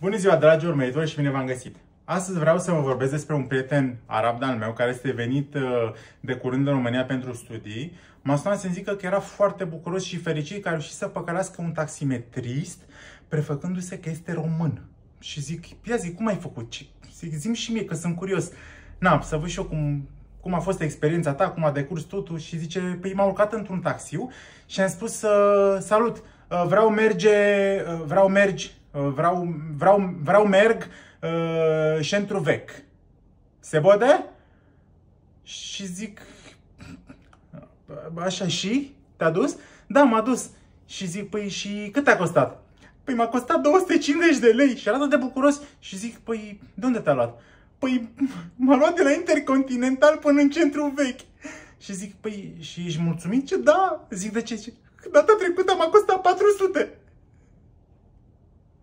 Bună ziua, dragi urmăritori și bine v-am găsit! Astăzi vreau să vă vorbesc despre un prieten arab de-al meu care este venit uh, de curând în România pentru studii. M-a sunat să-mi zică că era foarte bucuros și fericit că a reușit să păcălească un taximetrist prefăcându-se că este român. Și zic, ia zic, cum ai făcut? Zic, zim și mie că sunt curios. Na, să văd și eu cum, cum a fost experiența ta, cum a decurs totul și zice, păi m-a urcat într-un taxiu și am spus, uh, salut, uh, vreau merge, uh, vreau mergi, uh, vreau, vreau, vreau merg uh, centru vechi. Se poate? Și zic, așa și? Te-a dus? Da, m-a dus. Și zic, păi și cât a costat? Păi m-a costat 250 de lei și arată de bucuros și zic, păi de unde te-a luat? Păi m-a luat de la Intercontinental până în centru vechi. Și zic, păi și ești mulțumit? Ce da? Zic, de ce? Data trecută m-a costat 400.